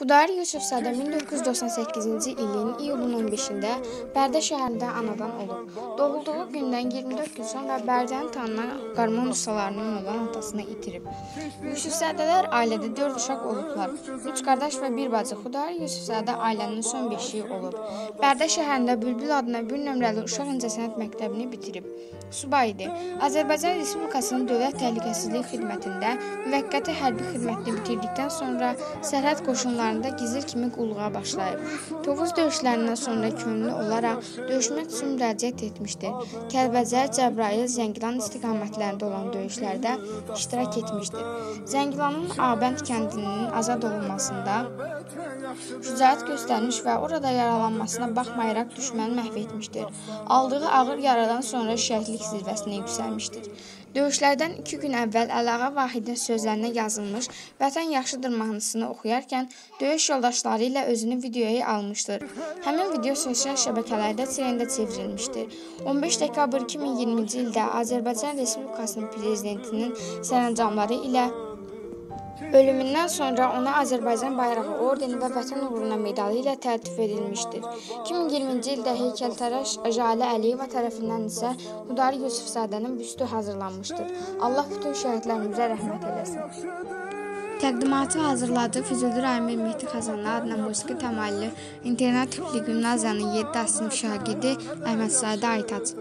Xudayar Yusufzadə 1998-ci ilin iyulun 15-də Bərdə şəhərində anadan olub. Doğulduğu gündən 24 gün sonra Bərdəni tanınan qarmon ustalarından olan atasını itirib. Yusufzədələr ailədə 4 uşaq olublar. 3 qardaş və 1 bacı. Xudayar Yusufzadə ailənin son beşiyi olub. Bərdə şəhərində Bülbül adına bir nömrəli uşaq incəsənət məktəbini bitirib. Subay idi. Azərbaycan Respublikasının Dövlət Təhlükəsizlik Xidmətində müvəqqəti hərbi xidmətini bitirdikdən sonra sərhəd qoşunlarında gizir kimi qulluğa başlayıb. Tovuz döyüşlərindən sonra könüllü olaraq döyüşmək üçün müraciət etmişdir. Kəlbəcər, Cəbrayıl, Zəngilan istiqamətlərində olan döyüşlərdə iştirak etmişdir. Zəngilanın Abənd kəndinin azad olunmasında şücaət göstərmiş və orada yaralanmasına baxmayaraq düşməni məhv etmişdir. Aldığı ağır yaradan sonra şəhidlik zirvəsinə yüksəlmişdir. Döyüşlərdən 2 gün əvvəl Əlağa Vahidin sözlərinə yazılmış Vətən yaxşıdır mahnısını oxuyarkən döyüş yoldaşları ilə özünü videoya almışdır. Həmin video sosial şəbəkələrdə trendə çevrilmişdir. 15 dekabr 2020-ci ildə Azərbaycan Respublikasının prezidentinin sərəncamları ilə Ölümündən sonra ona Azərbaycan bayrağı ordeni və Vətən uğruna medalı ilə təltif edilmişdir. 2020-ci ildə heykəltaraş Jalə Əliyeva tərəfindən isə Xudayar Yusufzadənin büstü hazırlanmışdır. Allah bütün şəhidlərimizə rəhmət eləsin. Təqdimatı hazırladı Füzuli rayon Mehdi Xəzanlı adına musiqi təmayülü internat tipli gimnaziyanın 7 sinif şagirdi Əhmədzadə Aytaç.